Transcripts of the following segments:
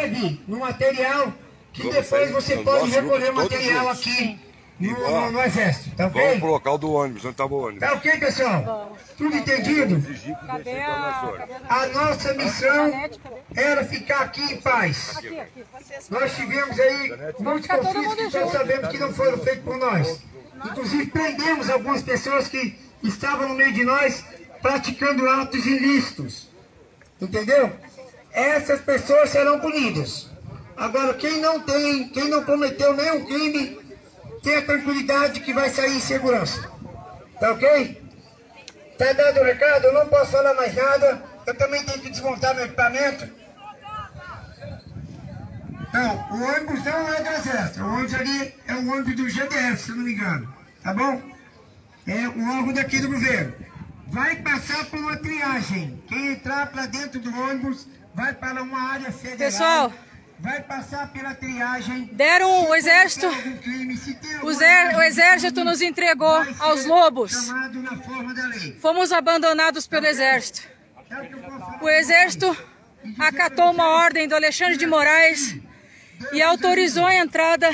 entregue no material, que depois você pode recolher o material aqui no, no, no, exército, tá ok? Vamos pro local do ônibus, onde estava o ônibus. Tá ok, pessoal? Tudo entendido? Cadê a... a nossa missão era ficar aqui em paz. Nós tivemos aí muitos conflitos que todos sabemos que não foram feitos por nós. Inclusive prendemos algumas pessoas que estavam no meio de nós praticando atos ilícitos. Entendeu? Essas pessoas serão punidas. Agora, quem não tem, quem não cometeu nenhum crime, tenha tranquilidade que vai sair em segurança. Tá ok? Tá dado o recado? Eu não posso falar mais nada. Eu também tenho que desmontar meu equipamento. Não, o ônibus não é do Exército. O ônibus ali é o ônibus do GDF, se eu não me engano. Tá bom? É o órgão daqui do governo. Vai passar por uma triagem. Quem entrar para dentro do ônibus vai para uma área federal. Pessoal, vai passar pela triagem. Deram o exército. O, o exército nos entregou aos lobos. Fomos abandonados pelo exército. O exército acatou uma ordem do Alexandre de Moraes e autorizou a entrada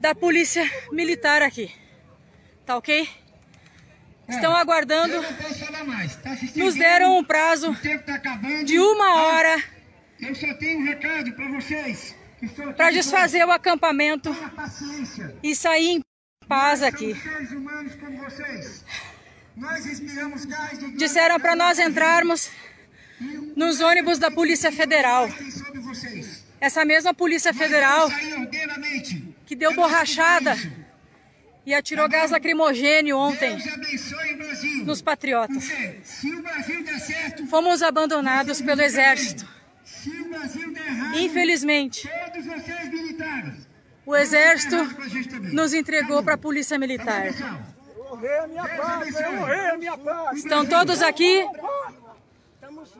da polícia militar aqui. Tá ok? Estão aguardando. Nos deram um prazo de uma hora. Eu só tenho um recado para vocês. Para desfazer o acampamento e sair em paz aqui. Disseram para nós entrarmos nos ônibus da Polícia Federal. Essa mesma Polícia Federal que deu borrachada e atirou gás lacrimogênio ontem nos patriotas. Fomos abandonados pelo exército. Infelizmente, o Exército nos entregou para a Polícia Militar. Estão todos aqui?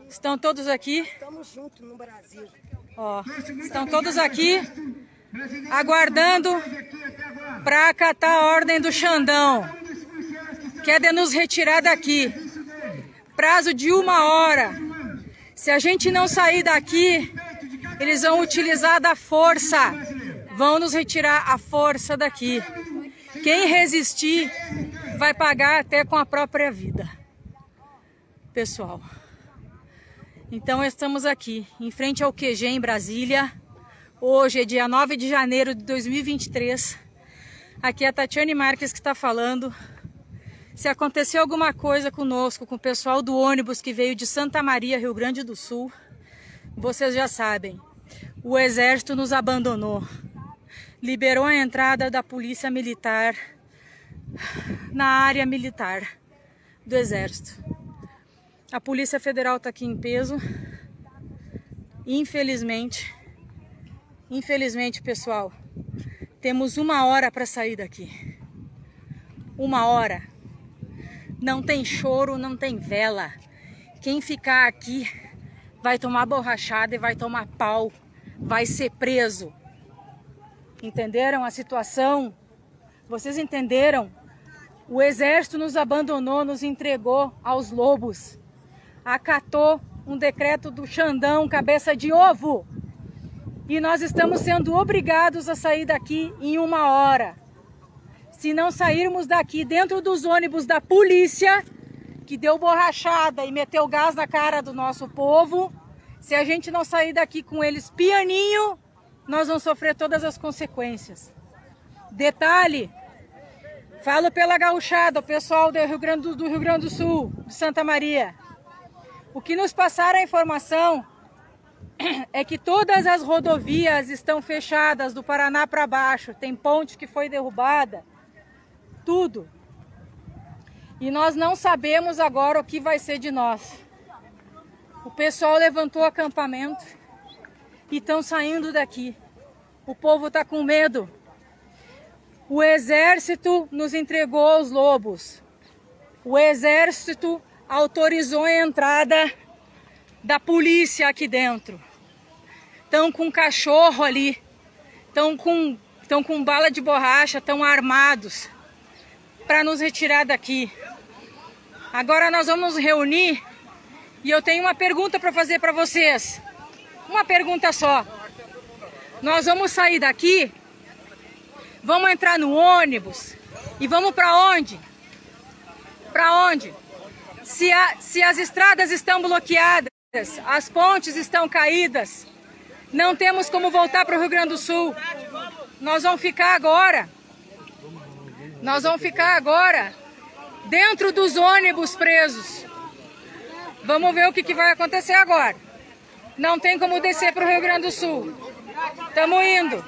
Estão todos aqui? Ó, estão todos aqui aguardando para acatar a ordem do Xandão. Quer nos retirar daqui. Prazo de uma hora. Se a gente não sair daqui, eles vão utilizar da força. Vão nos retirar a força daqui. Quem resistir vai pagar até com a própria vida. Pessoal. Então estamos aqui, em frente ao QG em Brasília. Hoje é dia 9 de janeiro de 2023. Aqui é a Tatiane Marques que está falando. Se aconteceu alguma coisa conosco, com o pessoal do ônibus que veio de Santa Maria, Rio Grande do Sul, vocês já sabem. O exército nos abandonou. Liberou a entrada da polícia militar na área militar do exército. A Polícia Federal está aqui em peso. Infelizmente, infelizmente, pessoal, temos uma hora para sair daqui. Uma hora. Não tem choro, não tem vela. Quem ficar aqui vai tomar borrachada e vai tomar pau, vai ser preso. Entenderam a situação? Vocês entenderam? O exército nos abandonou, nos entregou aos lobos. Acatou um decreto do Xandão, cabeça de ovo. E nós estamos sendo obrigados a sair daqui em uma hora se não sairmos daqui dentro dos ônibus da polícia, que deu borrachada e meteu gás na cara do nosso povo, se a gente não sair daqui com eles pianinho, nós vamos sofrer todas as consequências. Detalhe, falo pela gauchada, o pessoal do Rio Grande do, do Rio Grande do Sul, de Santa Maria. O que nos passaram a informação é que todas as rodovias estão fechadas do Paraná para baixo. Tem ponte que foi derrubada tudo. E nós não sabemos agora o que vai ser de nós. O pessoal levantou acampamento e estão saindo daqui. O povo está com medo. O exército nos entregou aos lobos. O exército autorizou a entrada da polícia aqui dentro. Estão com cachorro ali. Estão com, com bala de borracha, estão armados para nos retirar daqui. Agora nós vamos nos reunir e eu tenho uma pergunta para fazer para vocês. Uma pergunta só. Nós vamos sair daqui, vamos entrar no ônibus e vamos para onde? Para onde? Se, a, se as estradas estão bloqueadas, as pontes estão caídas, não temos como voltar para o Rio Grande do Sul. Nós vamos ficar agora. Nós vamos ficar agora dentro dos ônibus presos. Vamos ver o que, que vai acontecer agora. Não tem como descer para o Rio Grande do Sul. Estamos indo.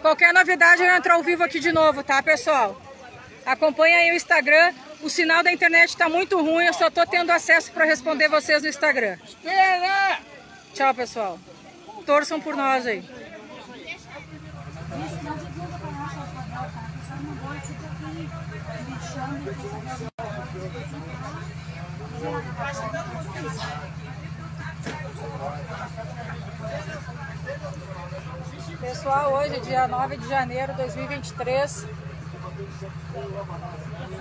Qualquer novidade eu entro ao vivo aqui de novo, tá, pessoal? Acompanha aí o Instagram. O sinal da internet está muito ruim, eu só estou tendo acesso para responder vocês no Instagram. Tchau, pessoal. Torçam por nós aí. Pessoal, hoje é dia 9 de janeiro de 2023.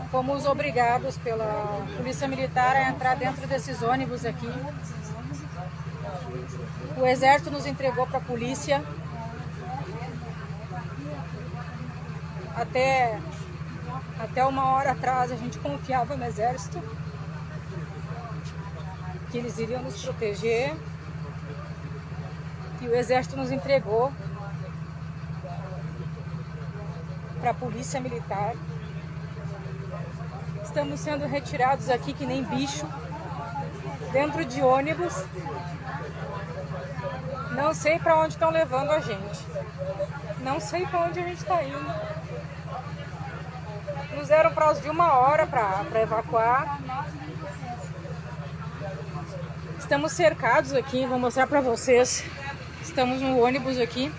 Fomos obrigados pela Polícia Militar a entrar dentro desses ônibus aqui. O Exército nos entregou para a polícia. Até, até uma hora atrás a gente confiava no Exército que eles iriam nos proteger. E o Exército nos entregou para a Polícia Militar. Estamos sendo retirados aqui que nem bicho, dentro de ônibus. Não sei para onde estão levando a gente. Não sei para onde a gente está indo. Nos deram prazo de uma hora para evacuar. Estamos cercados aqui, vou mostrar para vocês. Estamos no ônibus aqui.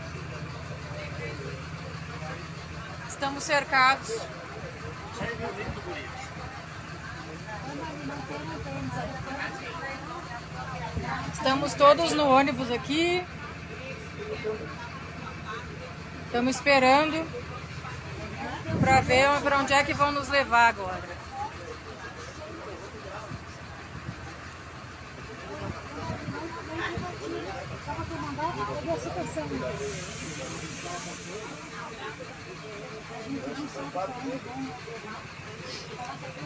Estamos cercados. Estamos todos no ônibus aqui. Estamos esperando para ver para onde é que vão nos levar agora.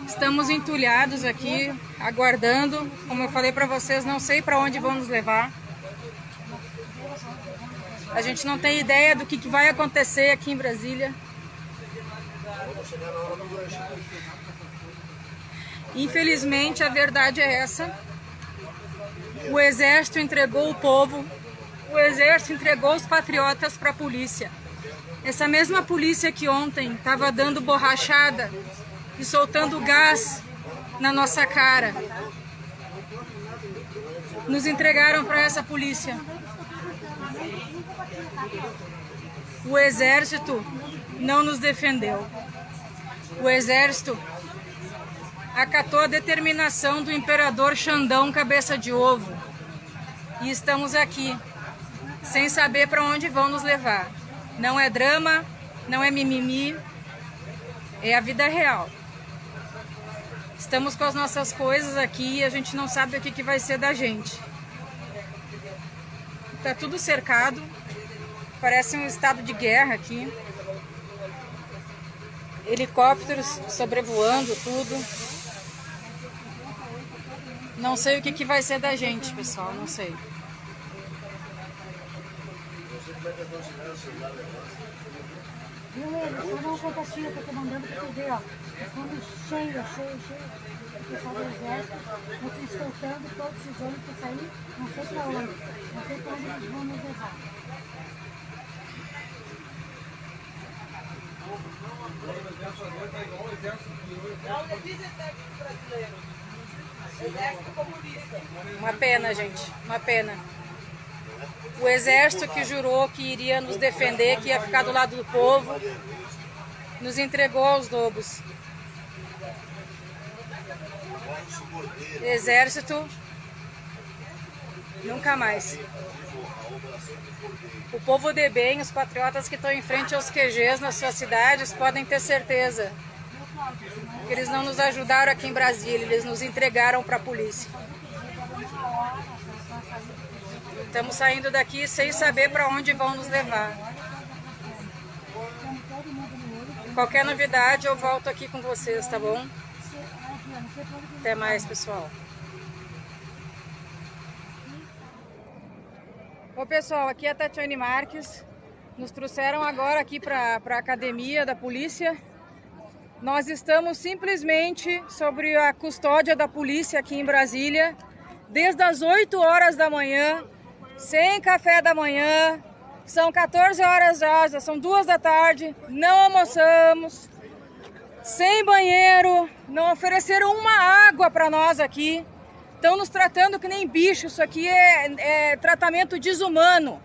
Estamos entulhados aqui, aguardando. Como eu falei para vocês, não sei para onde vão nos levar. A gente não tem ideia do que, que vai acontecer aqui em Brasília. Infelizmente, a verdade é essa. O exército entregou o povo, o exército entregou os patriotas para a polícia. Essa mesma polícia que ontem estava dando borrachada e soltando gás na nossa cara, nos entregaram para essa polícia. O exército não nos defendeu. O exército acatou a determinação do imperador Xandão Cabeça de Ovo. E estamos aqui, sem saber para onde vão nos levar. Não é drama, não é mimimi, é a vida real. Estamos com as nossas coisas aqui e a gente não sabe o que, que vai ser da gente. Tá tudo cercado, parece um estado de guerra aqui. Helicópteros sobrevoando tudo. Não sei o que, que vai ser da gente, pessoal, não sei. Beleza, só não compartilha que eu tô mandando pra tu ver, ó. Estamos cheio, cheio, cheio. O pessoal do exército, vocês escoltando todos esses homens pra sair, não sei pra onde. Não sei pra onde eles vão nos levar. Uma pena, gente, uma pena. O exército que jurou que iria nos defender, que ia ficar do lado do povo, nos entregou aos lobos. Exército, nunca mais. O povo de bem, os patriotas que estão em frente aos QGs nas suas cidades, podem ter certeza eles não nos ajudaram aqui em Brasília, eles nos entregaram para a polícia. Estamos saindo daqui sem saber para onde vão nos levar. Qualquer novidade eu volto aqui com vocês, tá bom? Até mais, pessoal. Ô pessoal, aqui é a Tatiane Marques. Nos trouxeram agora aqui para a academia da polícia. Nós estamos simplesmente sobre a custódia da polícia aqui em Brasília, desde as 8 horas da manhã, sem café da manhã. São 14 horas já, são duas da tarde, não almoçamos, sem banheiro, não ofereceram uma água para nós aqui. Estão nos tratando que nem bicho, isso aqui é, é tratamento desumano.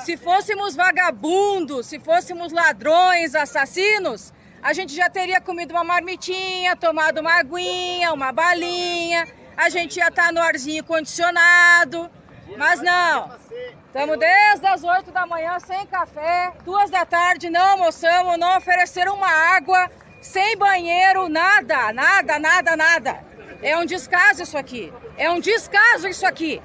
Se fôssemos vagabundos, se fôssemos ladrões, assassinos, a gente já teria comido uma marmitinha, tomado uma aguinha, uma balinha, a gente ia estar tá no arzinho condicionado. Mas não, estamos desde as 8 da manhã sem café, duas da tarde não almoçamos, não ofereceram uma água, sem banheiro, nada, nada, nada, nada. É um descaso isso aqui, é um descaso isso aqui.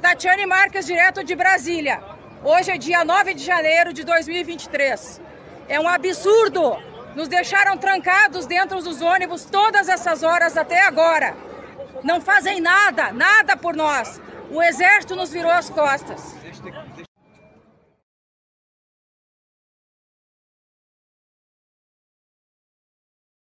Tatiane Marques, direto de Brasília. Hoje é dia 9 de janeiro de 2023. É um absurdo. Nos deixaram trancados dentro dos ônibus todas essas horas até agora. Não fazem nada, nada por nós. O exército nos virou as costas.